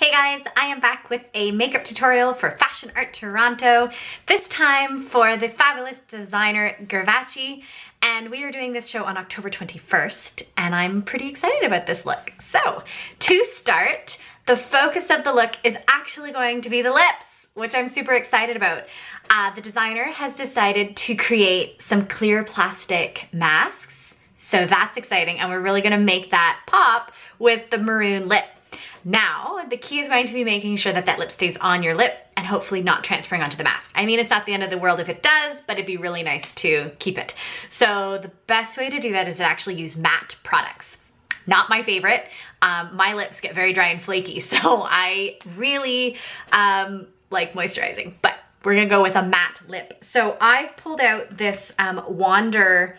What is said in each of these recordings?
Hey guys, I am back with a makeup tutorial for Fashion Art Toronto, this time for the fabulous designer Gervacy, and we are doing this show on October 21st, and I'm pretty excited about this look. So, to start, the focus of the look is actually going to be the lips, which I'm super excited about. Uh, the designer has decided to create some clear plastic masks, so that's exciting, and we're really gonna make that pop with the maroon lip. Now, the key is going to be making sure that that lip stays on your lip and hopefully not transferring onto the mask. I mean, it's not the end of the world if it does, but it'd be really nice to keep it. So the best way to do that is to actually use matte products. Not my favorite. Um, my lips get very dry and flaky, so I really um, like moisturizing, but we're gonna go with a matte lip. So I've pulled out this um, Wander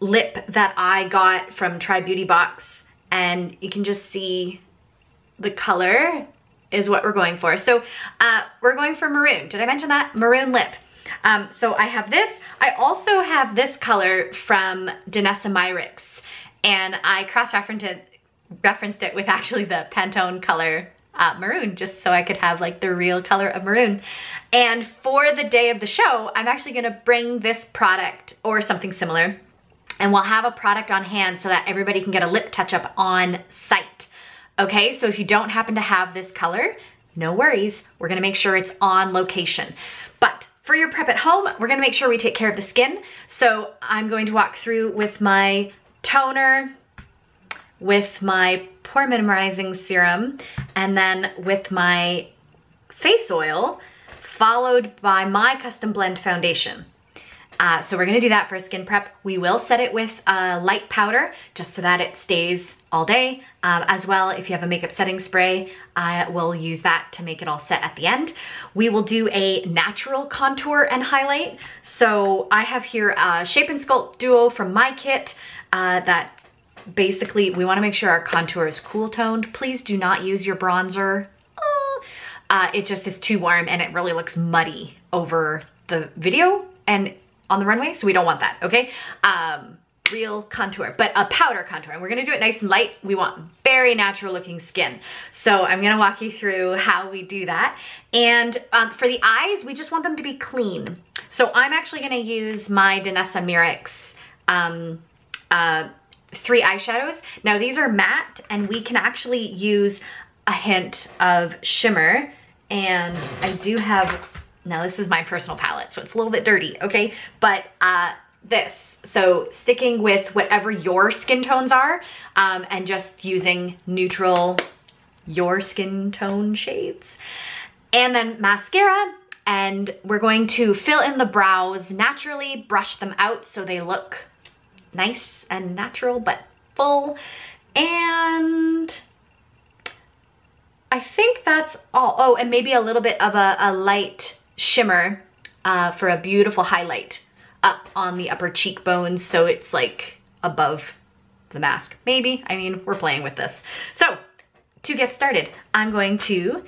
lip that I got from Try Beauty Box, and you can just see the color is what we're going for. So uh, we're going for maroon. Did I mention that? Maroon lip. Um, so I have this. I also have this color from Danessa Myricks and I cross-referenced it, referenced it with actually the Pantone color uh, maroon just so I could have like the real color of maroon. And for the day of the show, I'm actually gonna bring this product or something similar and we'll have a product on hand so that everybody can get a lip touch up on site. Okay, so if you don't happen to have this color, no worries. We're gonna make sure it's on location. But for your prep at home, we're gonna make sure we take care of the skin. So I'm going to walk through with my toner, with my pore minimizing serum, and then with my face oil, followed by my custom blend foundation. Uh, so we're gonna do that for skin prep. We will set it with a light powder just so that it stays all day. Um, as well, if you have a makeup setting spray, I will use that to make it all set at the end. We will do a natural contour and highlight. So I have here a Shape and Sculpt Duo from my kit uh, that basically we wanna make sure our contour is cool toned. Please do not use your bronzer. Uh, it just is too warm and it really looks muddy over the video and on the runway, so we don't want that, okay? Um, real contour, but a powder contour. And we're gonna do it nice and light. We want very natural looking skin. So I'm gonna walk you through how we do that. And um, for the eyes, we just want them to be clean. So I'm actually gonna use my Danessa Myricks um, uh, three eyeshadows. Now these are matte and we can actually use a hint of shimmer. And I do have now this is my personal palette, so it's a little bit dirty, okay? But uh, this, so sticking with whatever your skin tones are um, and just using neutral, your skin tone shades. And then mascara, and we're going to fill in the brows naturally, brush them out so they look nice and natural, but full. And I think that's all. Oh, and maybe a little bit of a, a light shimmer uh, for a beautiful highlight up on the upper cheekbones so it's like above the mask. Maybe, I mean, we're playing with this. So to get started, I'm going to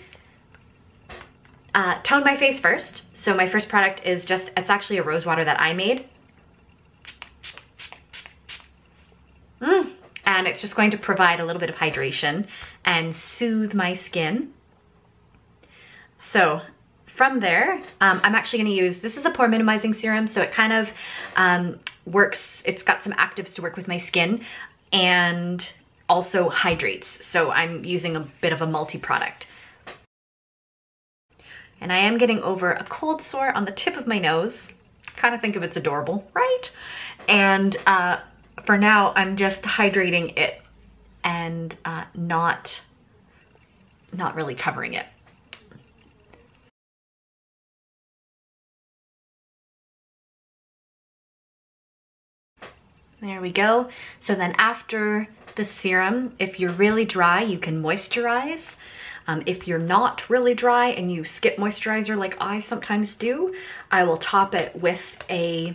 uh, tone my face first. So my first product is just, it's actually a rose water that I made. Mm. And it's just going to provide a little bit of hydration and soothe my skin. So from there, um, I'm actually gonna use, this is a pore minimizing serum, so it kind of um, works, it's got some actives to work with my skin and also hydrates. So I'm using a bit of a multi-product. And I am getting over a cold sore on the tip of my nose. Kind of think of it's adorable, right? And uh, for now, I'm just hydrating it and uh, not, not really covering it. There we go. So then after the serum, if you're really dry, you can moisturize. Um, if you're not really dry and you skip moisturizer like I sometimes do, I will top it with a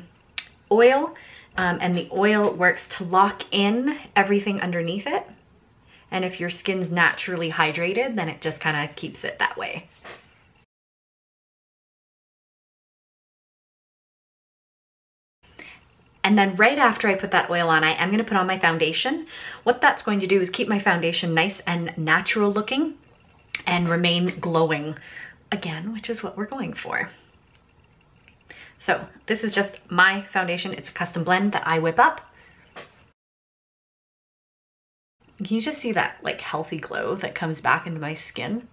oil um, and the oil works to lock in everything underneath it. And if your skin's naturally hydrated, then it just kind of keeps it that way. And then right after I put that oil on, I am gonna put on my foundation. What that's going to do is keep my foundation nice and natural looking. and remain glowing again, which is what we're going for. So this is just my foundation. It's a custom blend that I whip up. Can you just see that like healthy glow that comes back into my skin?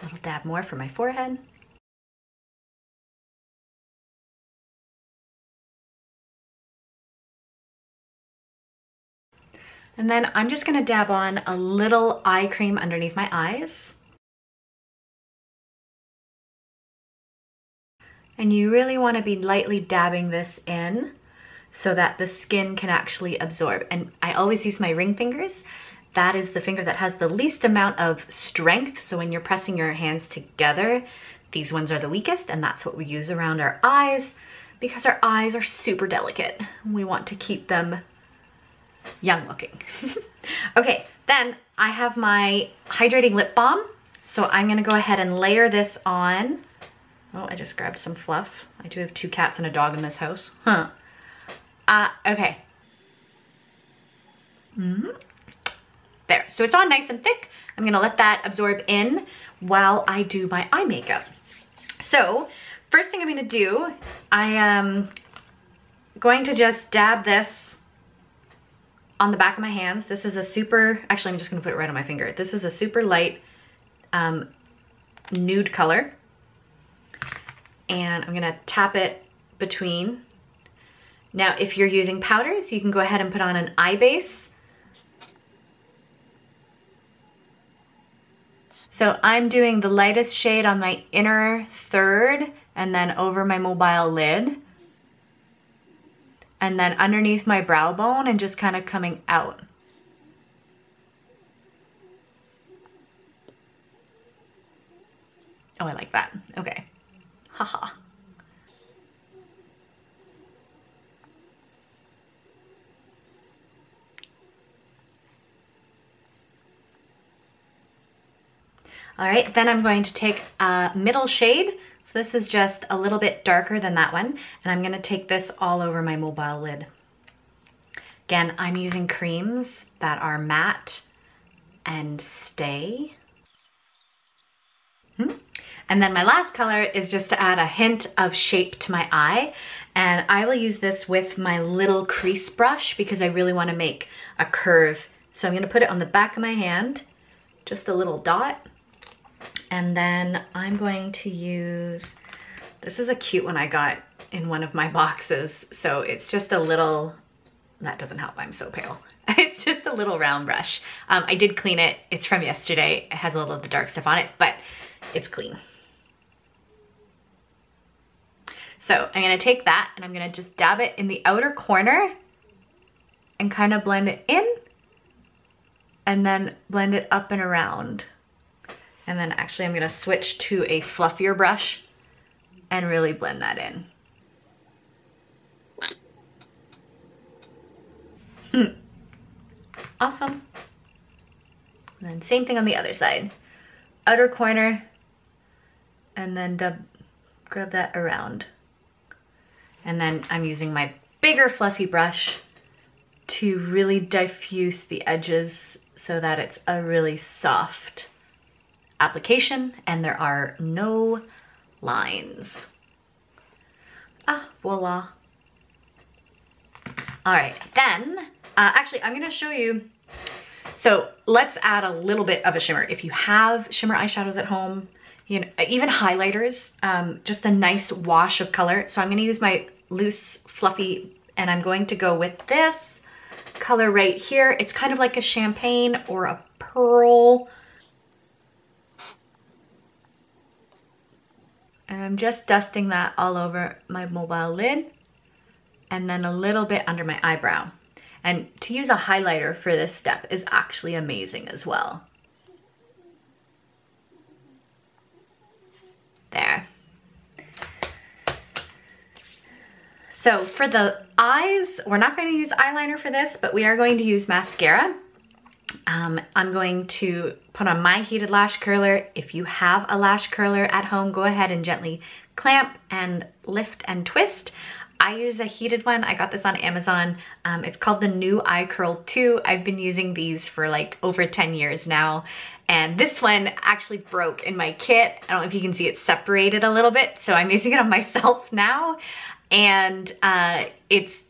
A little dab more for my forehead. And then I'm just gonna dab on a little eye cream underneath my eyes. And you really wanna be lightly dabbing this in so that the skin can actually absorb. And I always use my ring fingers. That is the finger that has the least amount of strength. So when you're pressing your hands together, these ones are the weakest and that's what we use around our eyes because our eyes are super delicate. We want to keep them young looking. okay, then I have my hydrating lip balm. So I'm gonna go ahead and layer this on. Oh, I just grabbed some fluff. I do have two cats and a dog in this house. Huh. Uh, okay. Mm -hmm. There, so it's on nice and thick. I'm gonna let that absorb in while I do my eye makeup. So, first thing I'm gonna do, I am going to just dab this on the back of my hands. This is a super, actually I'm just gonna put it right on my finger. This is a super light um, nude color. And I'm gonna tap it between. Now, if you're using powders, you can go ahead and put on an eye base. So I'm doing the lightest shade on my inner third and then over my mobile lid and then underneath my brow bone and just kind of coming out. Oh, I like that. Okay. Haha. All right, then I'm going to take a middle shade so this is just a little bit darker than that one. And I'm gonna take this all over my mobile lid. Again, I'm using creams that are matte and stay. Hmm. And then my last color is just to add a hint of shape to my eye. And I will use this with my little crease brush because I really wanna make a curve. So I'm gonna put it on the back of my hand, just a little dot. And then I'm going to use, this is a cute one I got in one of my boxes. So it's just a little, that doesn't help, I'm so pale. It's just a little round brush. Um, I did clean it, it's from yesterday. It has a little of the dark stuff on it, but it's clean. So I'm gonna take that and I'm gonna just dab it in the outer corner and kind of blend it in and then blend it up and around. And then actually I'm gonna switch to a fluffier brush and really blend that in. Hmm. Awesome. And then same thing on the other side. Outer corner, and then dub, grab that around. And then I'm using my bigger fluffy brush to really diffuse the edges so that it's a really soft application and there are no lines. Ah, voila. All right, then, uh, actually, I'm gonna show you, so let's add a little bit of a shimmer. If you have shimmer eyeshadows at home, you know, even highlighters, um, just a nice wash of color. So I'm gonna use my loose, fluffy, and I'm going to go with this color right here. It's kind of like a champagne or a pearl And I'm just dusting that all over my mobile lid and then a little bit under my eyebrow. And to use a highlighter for this step is actually amazing as well. There. So for the eyes, we're not going to use eyeliner for this, but we are going to use mascara. Um, I'm going to put on my heated lash curler. If you have a lash curler at home, go ahead and gently clamp and lift and twist. I use a heated one. I got this on Amazon. Um, it's called the New Eye Curl 2. I've been using these for like over 10 years now. And this one actually broke in my kit. I don't know if you can see it separated a little bit. So I'm using it on myself now. And uh, it's,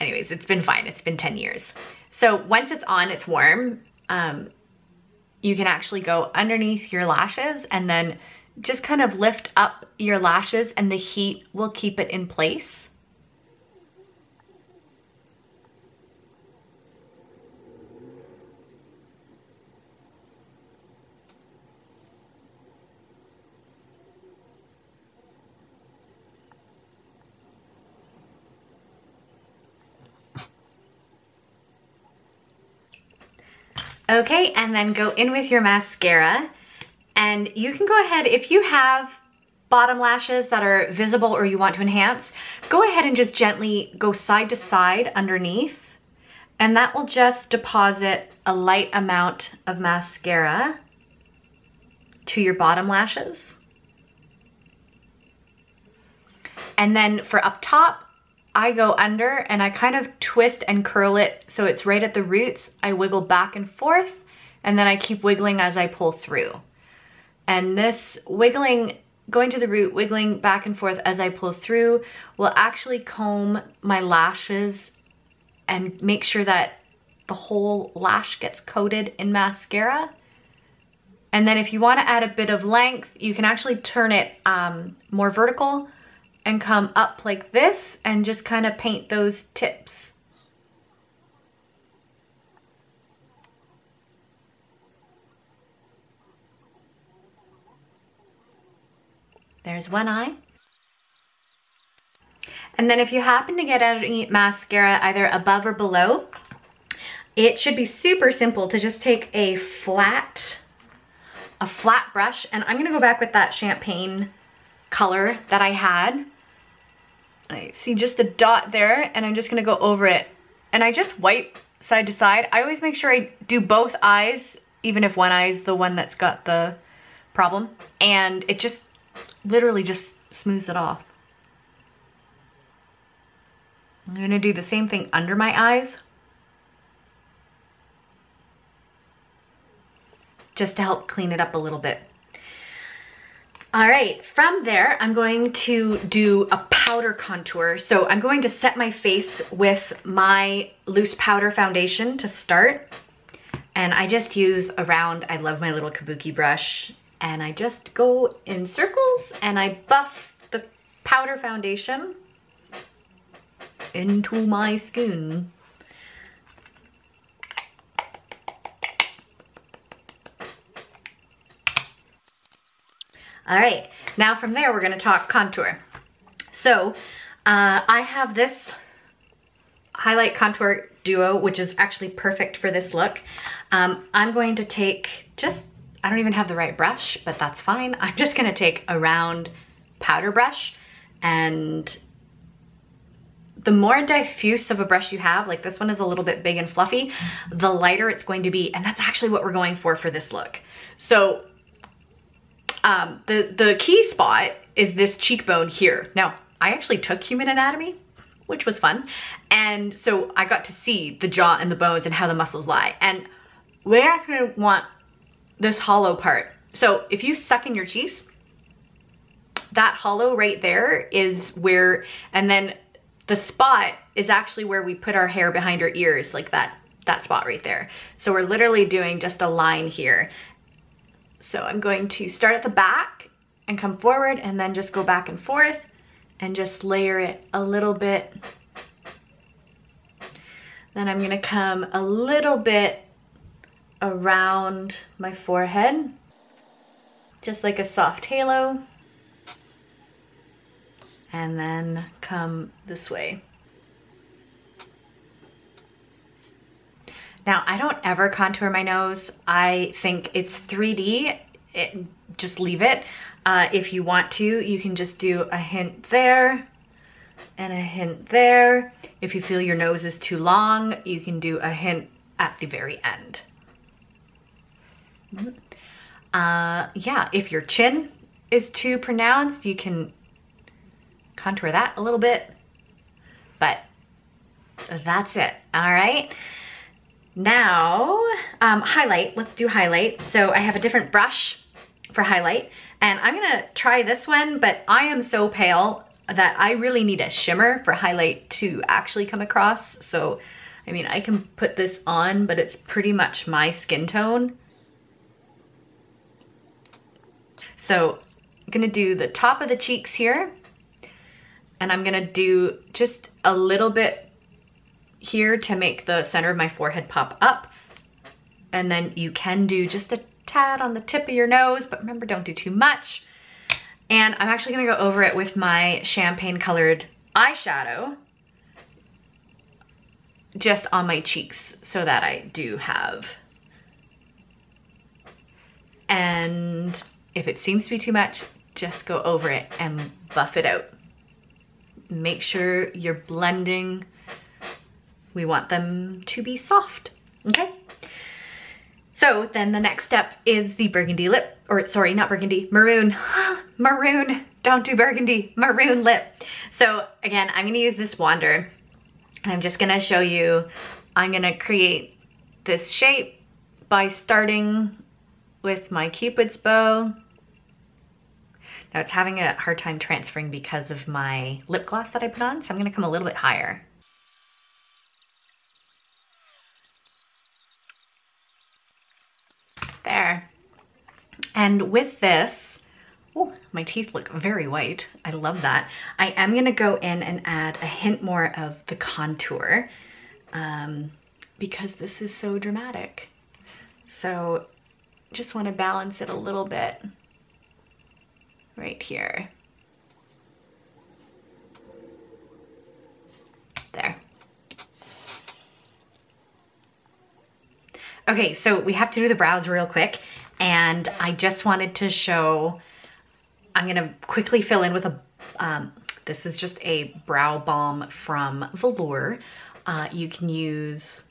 anyways, it's been fine. It's been 10 years. So once it's on, it's warm. Um, you can actually go underneath your lashes and then just kind of lift up your lashes and the heat will keep it in place. Okay, and then go in with your mascara. And you can go ahead, if you have bottom lashes that are visible or you want to enhance, go ahead and just gently go side to side underneath. And that will just deposit a light amount of mascara to your bottom lashes. And then for up top, I go under and I kind of twist and curl it so it's right at the roots. I wiggle back and forth and then I keep wiggling as I pull through. And this wiggling, going to the root, wiggling back and forth as I pull through will actually comb my lashes and make sure that the whole lash gets coated in mascara. And then if you wanna add a bit of length, you can actually turn it um, more vertical and come up like this and just kind of paint those tips. There's one eye. And then if you happen to get any mascara either above or below, it should be super simple to just take a flat, a flat brush, and I'm gonna go back with that champagne color that I had I see just a dot there and I'm just gonna go over it. And I just wipe side to side. I always make sure I do both eyes, even if one eye is the one that's got the problem. And it just literally just smooths it off. I'm gonna do the same thing under my eyes. Just to help clean it up a little bit. All right, from there, I'm going to do a powder contour. So I'm going to set my face with my loose powder foundation to start. And I just use around, I love my little kabuki brush, and I just go in circles and I buff the powder foundation into my skin. All right, now from there, we're gonna talk contour. So uh, I have this highlight contour duo, which is actually perfect for this look. Um, I'm going to take just, I don't even have the right brush, but that's fine. I'm just gonna take a round powder brush and the more diffuse of a brush you have, like this one is a little bit big and fluffy, the lighter it's going to be. And that's actually what we're going for for this look. So um, the, the key spot is this cheekbone here. Now, I actually took human anatomy, which was fun. And so I got to see the jaw and the bones and how the muscles lie. And we actually want this hollow part. So if you suck in your cheeks, that hollow right there is where, and then the spot is actually where we put our hair behind our ears, like that, that spot right there. So we're literally doing just a line here. So I'm going to start at the back and come forward and then just go back and forth and just layer it a little bit. Then I'm gonna come a little bit around my forehead, just like a soft halo. And then come this way. Now, I don't ever contour my nose. I think it's 3D, it, just leave it. Uh, if you want to, you can just do a hint there and a hint there. If you feel your nose is too long, you can do a hint at the very end. Mm-hmm. Uh, yeah, if your chin is too pronounced, you can contour that a little bit. but that's it, all right? Now, um, highlight, let's do highlight. So I have a different brush for highlight and I'm gonna try this one, but I am so pale that I really need a shimmer for highlight to actually come across. So, I mean, I can put this on, but it's pretty much my skin tone. So I'm gonna do the top of the cheeks here and I'm gonna do just a little bit here to make the center of my forehead pop up. And then you can do just a tad on the tip of your nose, but remember don't do too much. And I'm actually gonna go over it with my champagne colored eyeshadow just on my cheeks so that I do have. And if it seems to be too much, just go over it and buff it out. Make sure you're blending. We want them to be soft, okay? So then the next step is the burgundy lip, or sorry, not burgundy, maroon. maroon, don't do burgundy, maroon lip. So again, I'm gonna use this wander and I'm just gonna show you, I'm gonna create this shape by starting with my cupid's bow. Now it's having a hard time transferring because of my lip gloss that I put on, so I'm gonna come a little bit higher. There. And with this, oh, my teeth look very white. I love that. I am gonna go in and add a hint more of the contour um, because this is so dramatic. So just wanna balance it a little bit right here. There. Okay, so we have to do the brows real quick and I just wanted to show, I'm gonna quickly fill in with a, um, this is just a brow balm from Velour. Uh, you can use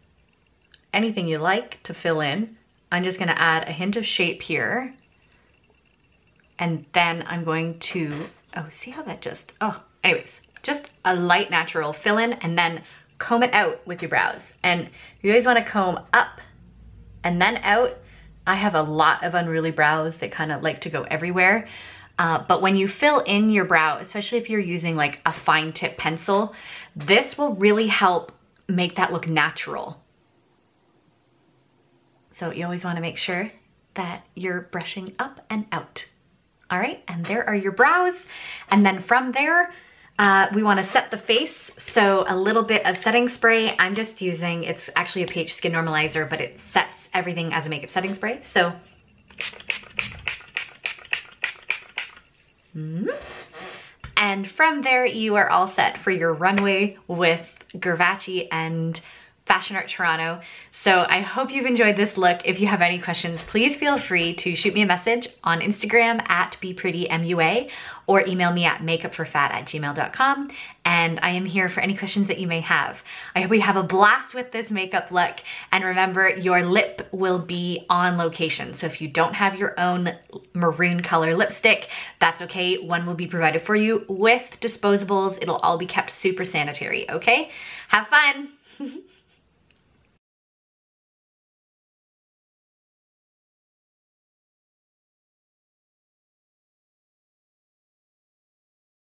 anything you like to fill in. I'm just gonna add a hint of shape here. And then I'm going to, oh, see how that just, oh, anyways, just a light natural fill in and then comb it out with your brows. And you always wanna comb up and then out, I have a lot of unruly brows that kind of like to go everywhere. Uh, but when you fill in your brow, especially if you're using like a fine tip pencil, this will really help make that look natural. So you always wanna make sure that you're brushing up and out. All right, and there are your brows. And then from there, uh, we wanna set the face, so a little bit of setting spray. I'm just using, it's actually a pH Skin Normalizer, but it sets everything as a makeup setting spray. So, mm -hmm. and from there, you are all set for your runway with Gervacy and Fashion Art Toronto. So I hope you've enjoyed this look. If you have any questions, please feel free to shoot me a message on Instagram at BPrettyMUA or email me at makeupforfat at gmail.com. And I am here for any questions that you may have. I hope you have a blast with this makeup look. And remember, your lip will be on location. So if you don't have your own maroon color lipstick, that's okay. One will be provided for you with disposables. It'll all be kept super sanitary, okay? Have fun.